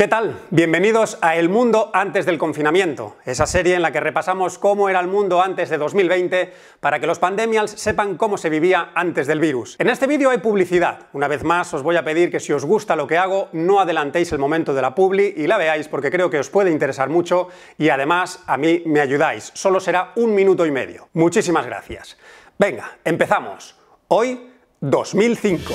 ¿Qué tal? Bienvenidos a El Mundo antes del confinamiento, esa serie en la que repasamos cómo era el mundo antes de 2020 para que los pandemials sepan cómo se vivía antes del virus. En este vídeo hay publicidad. Una vez más os voy a pedir que si os gusta lo que hago, no adelantéis el momento de la publi y la veáis porque creo que os puede interesar mucho y además a mí me ayudáis. Solo será un minuto y medio. Muchísimas gracias. Venga, empezamos. Hoy, 2005.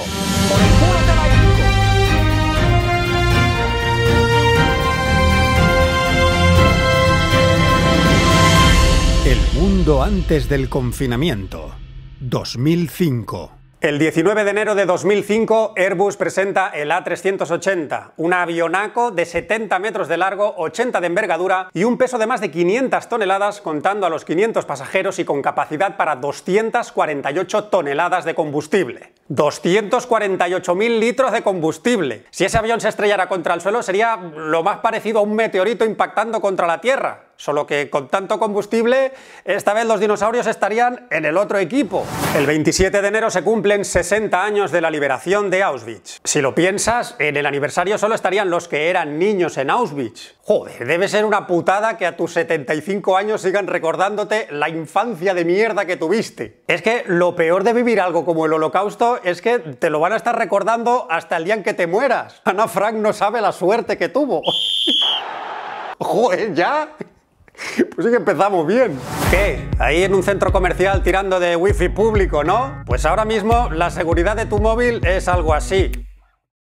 Mundo antes del confinamiento. 2005. El 19 de enero de 2005, Airbus presenta el A380, un avionaco de 70 metros de largo, 80 de envergadura y un peso de más de 500 toneladas, contando a los 500 pasajeros y con capacidad para 248 toneladas de combustible. 248.000 litros de combustible. Si ese avión se estrellara contra el suelo, sería lo más parecido a un meteorito impactando contra la Tierra. Solo que con tanto combustible, esta vez los dinosaurios estarían en el otro equipo. El 27 de enero se cumplen 60 años de la liberación de Auschwitz. Si lo piensas, en el aniversario solo estarían los que eran niños en Auschwitz. Joder, debe ser una putada que a tus 75 años sigan recordándote la infancia de mierda que tuviste. Es que lo peor de vivir algo como el holocausto es que te lo van a estar recordando hasta el día en que te mueras. Ana Frank no sabe la suerte que tuvo. Joder, ya. Pues sí que empezamos bien. ¿Qué? Ahí en un centro comercial tirando de wifi público, ¿no? Pues ahora mismo la seguridad de tu móvil es algo así.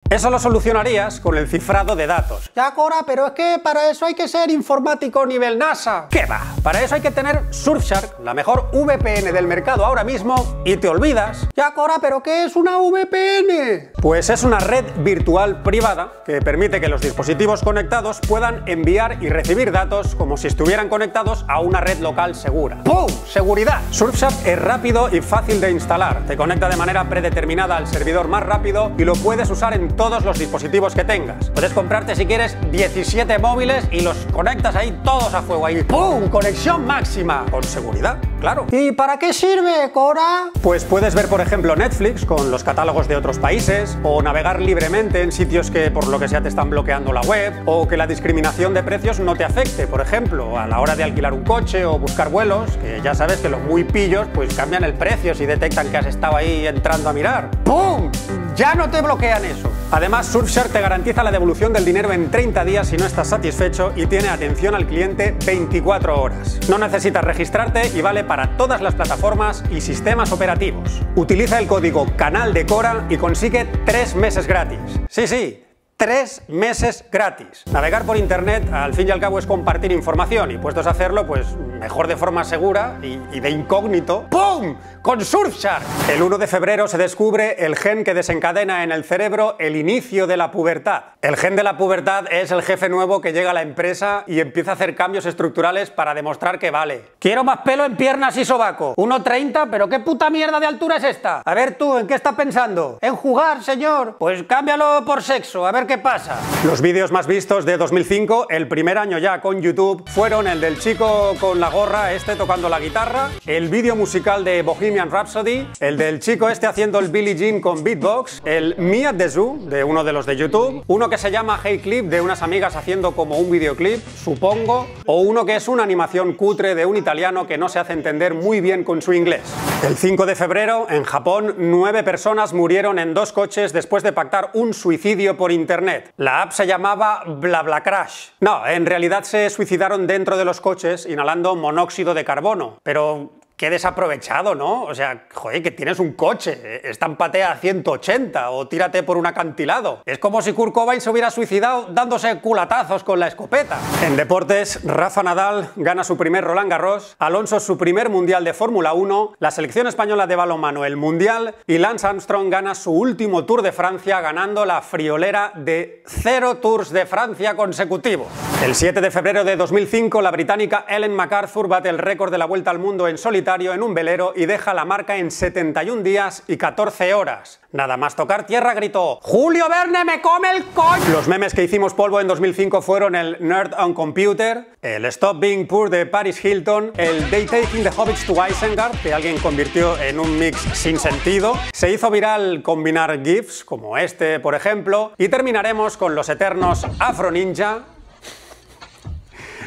Eso lo solucionarías con el cifrado de datos. Ya, Cora, pero es que para eso hay que ser informático nivel NASA. ¿Qué va? Para eso hay que tener Surfshark, la mejor VPN del mercado ahora mismo, y te olvidas. Ya, Cora, pero ¿qué es una VPN? Pues es una red virtual privada que permite que los dispositivos conectados puedan enviar y recibir datos como si estuvieran conectados a una red local segura. ¡Pum! ¡Seguridad! Surfshark es rápido y fácil de instalar. Te conecta de manera predeterminada al servidor más rápido y lo puedes usar en todos los dispositivos que tengas. Puedes comprarte si quieres 17 móviles y los conectas ahí todos a fuego ahí. ¡Pum! Conexión máxima. Con seguridad, claro. ¿Y para qué sirve, Cora? Pues puedes ver, por ejemplo, Netflix con los catálogos de otros países, o navegar libremente en sitios que por lo que sea te están bloqueando la web, o que la discriminación de precios no te afecte, por ejemplo, a la hora de alquilar un coche o buscar vuelos, que ya sabes que los muy pillos pues cambian el precio si detectan que has estado ahí entrando a mirar. ¡Pum! Ya no te bloquean eso. Además, Surfshark te garantiza la devolución del dinero en 30 días si no estás satisfecho y tiene atención al cliente 24 horas. No necesitas registrarte y vale para todas las plataformas y sistemas operativos. Utiliza el código Canal de y consigue 3 meses gratis. Sí, sí, tres meses gratis. Navegar por internet al fin y al cabo es compartir información y puestos a hacerlo pues mejor de forma segura y, de incógnito. ¡Pum! Con Surfshark. El 1 de febrero se descubre el gen que desencadena en el cerebro el inicio de la pubertad. El gen de la pubertad es el jefe nuevo que llega a la empresa y empieza a hacer cambios estructurales para demostrar que vale. Quiero más pelo en piernas y sobaco. 1,30, pero qué puta mierda de altura es esta. A ver tú, ¿en qué estás pensando? En jugar, señor. Pues cámbialo por sexo, a ver qué pasa. Los vídeos más vistos de 2005, el primer año ya con YouTube, fueron el del chico con la gorra este tocando la guitarra, el vídeo musical de Bohemian Rhapsody, el del chico este haciendo el Billie Jean con beatbox, el Mia de Zoo de uno de los de YouTube, uno que se llama Hey Clip de unas amigas haciendo como un videoclip, supongo, o uno que es una animación cutre de un italiano que no se hace entender muy bien con su inglés. El 5 de febrero, en Japón, nueve personas murieron en dos coches después de pactar un suicidio por internet. La app se llamaba BlaBlaCrash. No, en realidad se suicidaron dentro de los coches inhalando monóxido de carbono. Pero Qué desaprovechado, ¿no? O sea, joder, que tienes un coche, estampate a 180 o tírate por un acantilado. Es como si Kurt Cobain se hubiera suicidado dándose culatazos con la escopeta. En deportes, Rafa Nadal gana su primer Roland Garros, Alonso su primer Mundial de Fórmula 1, la selección española de balonmano el Mundial y Lance Armstrong gana su último Tour de Francia ganando la friolera de cero Tours de Francia consecutivos. El 7 de febrero de 2005, la británica Ellen MacArthur bate el récord de la vuelta al mundo en solitario en un velero y deja la marca en 71 días y 14 horas. Nada más tocar tierra gritó ¡Julio Verne me come el coño! Los memes que hicimos polvo en 2005 fueron el Nerd on Computer, el Stop Being Poor de Paris Hilton, el Day Taking the Hobbits to Isengard, que alguien convirtió en un mix sin sentido, se hizo viral combinar GIFs, como este por ejemplo, y terminaremos con los eternos Afro Ninja,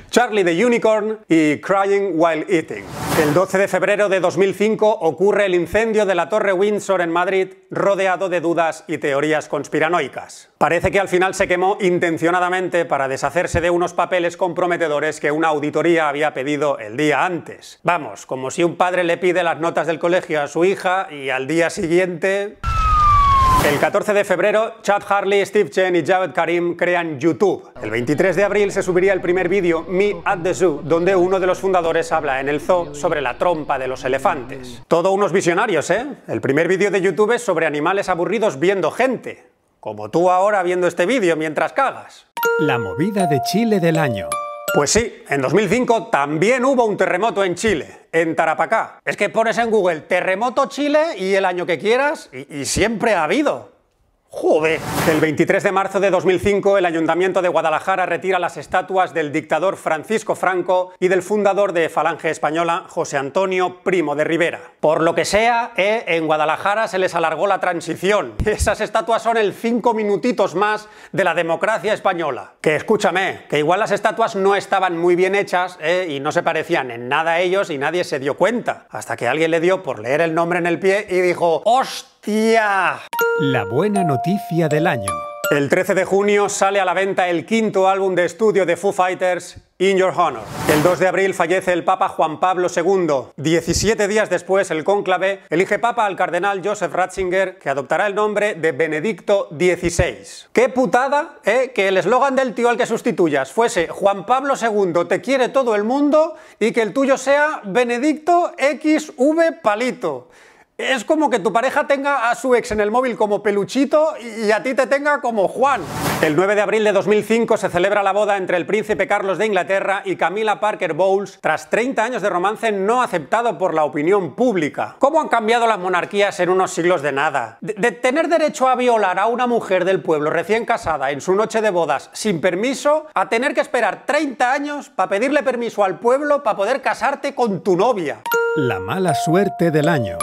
Charlie the Unicorn y Crying While Eating. El 12 de febrero de 2005 ocurre el incendio de la Torre Windsor en Madrid, rodeado de dudas y teorías conspiranoicas. Parece que al final se quemó intencionadamente para deshacerse de unos papeles comprometedores que una auditoría había pedido el día antes. Vamos, como si un padre le pide las notas del colegio a su hija y al día siguiente... El 14 de febrero, Chad Harley, Steve Chen y Javed Karim crean YouTube. El 23 de abril se subiría el primer vídeo, Me at the Zoo, donde uno de los fundadores habla en el zoo sobre la trompa de los elefantes. Todo unos visionarios, ¿eh? El primer vídeo de YouTube es sobre animales aburridos viendo gente. Como tú ahora viendo este vídeo mientras cagas. La movida de Chile del año. Pues sí, en 2005 también hubo un terremoto en Chile, en Tarapacá. Es que pones en Google terremoto Chile y el año que quieras y, y siempre ha habido. Joder. El 23 de marzo de 2005, el Ayuntamiento de Guadalajara retira las estatuas del dictador Francisco Franco y del fundador de Falange Española, José Antonio Primo de Rivera. Por lo que sea, eh, en Guadalajara se les alargó la transición. Esas estatuas son el cinco minutitos más de la democracia española. Que escúchame, que igual las estatuas no estaban muy bien hechas eh, y no se parecían en nada a ellos y nadie se dio cuenta. Hasta que alguien le dio por leer el nombre en el pie y dijo, ¡hostia! La buena noticia del año. El 13 de junio sale a la venta el quinto álbum de estudio de Foo Fighters, In Your Honor. El 2 de abril fallece el Papa Juan Pablo II. 17 días después, el cónclave elige Papa al cardenal Joseph Ratzinger, que adoptará el nombre de Benedicto XVI. ¡Qué putada, eh! Que el eslogan del tío al que sustituyas fuese Juan Pablo II te quiere todo el mundo y que el tuyo sea Benedicto XV Palito. Es como que tu pareja tenga a su ex en el móvil como peluchito y a ti te tenga como Juan. El 9 de abril de 2005 se celebra la boda entre el príncipe Carlos de Inglaterra y Camila Parker Bowles tras 30 años de romance no aceptado por la opinión pública. ¿Cómo han cambiado las monarquías en unos siglos de nada? De, de tener derecho a violar a una mujer del pueblo recién casada en su noche de bodas sin permiso a tener que esperar 30 años para pedirle permiso al pueblo para poder casarte con tu novia. La mala suerte del año.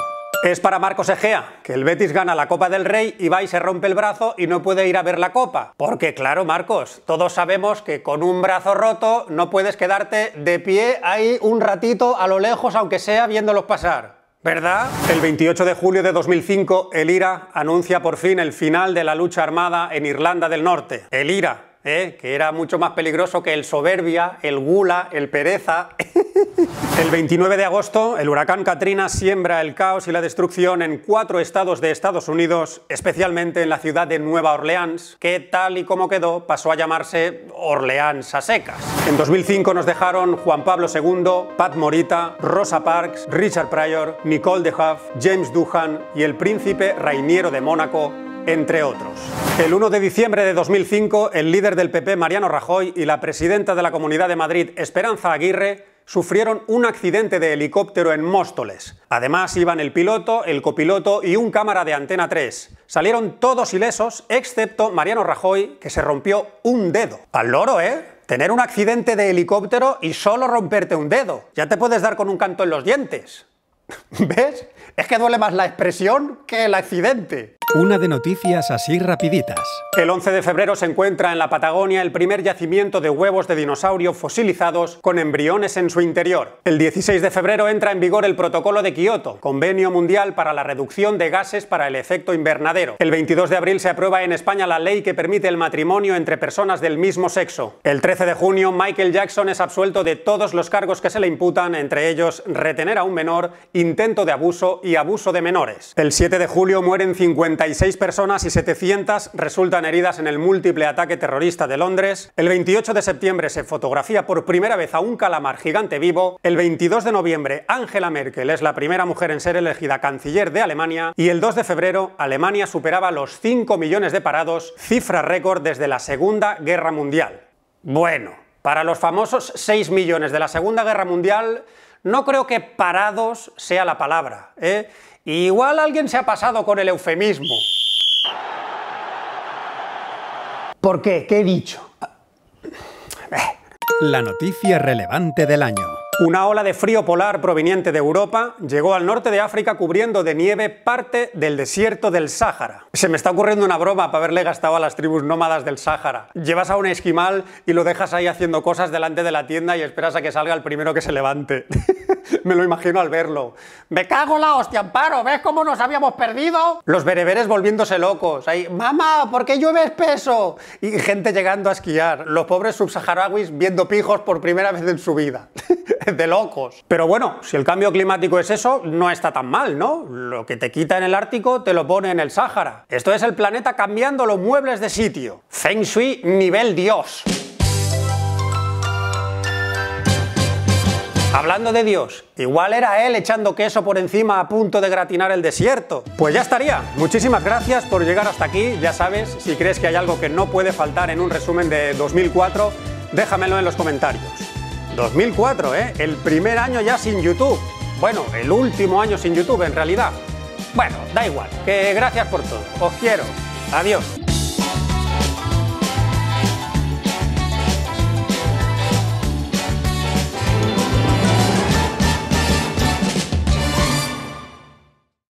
Es para Marcos Egea, que el Betis gana la Copa del Rey y va y se rompe el brazo y no puede ir a ver la Copa. Porque claro, Marcos, todos sabemos que con un brazo roto no puedes quedarte de pie ahí un ratito a lo lejos, aunque sea viéndolos pasar. ¿Verdad? El 28 de julio de 2005, el IRA anuncia por fin el final de la lucha armada en Irlanda del Norte. El IRA, ¿eh? que era mucho más peligroso que el soberbia, el gula, el pereza. el 29 de agosto, el huracán Katrina siembra el caos y la destrucción en cuatro estados de Estados Unidos, especialmente en la ciudad de Nueva Orleans, que tal y como quedó pasó a llamarse Orleans a secas. En 2005 nos dejaron Juan Pablo II, Pat Morita, Rosa Parks, Richard Pryor, Nicole de Huff, James Doohan y el príncipe Rainiero de Mónaco, entre otros. El 1 de diciembre de 2005, el líder del PP, Mariano Rajoy, y la presidenta de la Comunidad de Madrid, Esperanza Aguirre, sufrieron un accidente de helicóptero en Móstoles. Además iban el piloto, el copiloto y un cámara de Antena 3. Salieron todos ilesos, excepto Mariano Rajoy, que se rompió un dedo. Al loro, ¿eh? Tener un accidente de helicóptero y solo romperte un dedo. Ya te puedes dar con un canto en los dientes. ¿Ves? Es que duele más la expresión que el accidente. Una de noticias así rapiditas. El 11 de febrero se encuentra en la Patagonia el primer yacimiento de huevos de dinosaurio fosilizados con embriones en su interior. El 16 de febrero entra en vigor el Protocolo de Kioto, Convenio Mundial para la Reducción de Gases para el Efecto Invernadero. El 22 de abril se aprueba en España la ley que permite el matrimonio entre personas del mismo sexo. El 13 de junio Michael Jackson es absuelto de todos los cargos que se le imputan, entre ellos retener a un menor, intento de abuso y abuso de menores. El 7 de julio mueren 56 personas y 700 resultan heridas en el múltiple ataque terrorista de Londres. El 28 de septiembre se fotografía por primera vez a un calamar gigante vivo. El 22 de noviembre Angela Merkel es la primera mujer en ser elegida canciller de Alemania. Y el 2 de febrero Alemania superaba los 5 millones de parados, cifra récord desde la Segunda Guerra Mundial. Bueno, Para los famosos 6 millones de la Segunda Guerra Mundial, no creo que parados sea la palabra. ¿eh? Igual alguien se ha pasado con el eufemismo. ¿Por qué? ¿Qué he dicho? La noticia relevante del año. Una ola de frío polar proveniente de Europa llegó al norte de África cubriendo de nieve parte del desierto del Sáhara. Se me está ocurriendo una broma para haberle gastado a las tribus nómadas del Sáhara. Llevas a un esquimal y lo dejas ahí haciendo cosas delante de la tienda y esperas a que salga el primero que se levante. me lo imagino al verlo. ¡Me cago la hostia, Amparo! ¿Ves cómo nos habíamos perdido? Los bereberes volviéndose locos. Ahí, ¡Mamá! ¿Por qué llueve espeso? Y gente llegando a esquiar. Los pobres subsaharauis viendo pijos por primera vez en su vida. de locos. Pero bueno, si el cambio climático es eso, no está tan mal, ¿no? Lo que te quita en el Ártico te lo pone en el Sáhara. Esto es el planeta cambiando los muebles de sitio. Feng Shui nivel Dios. Hablando de Dios, igual era él echando queso por encima a punto de gratinar el desierto. Pues ya estaría. Muchísimas gracias por llegar hasta aquí. Ya sabes, si crees que hay algo que no puede faltar en un resumen de 2004, déjamelo en los comentarios. 2004, ¿eh? El primer año ya sin YouTube. Bueno, el último año sin YouTube en realidad. Bueno, da igual, que gracias por todo. Os quiero. Adiós.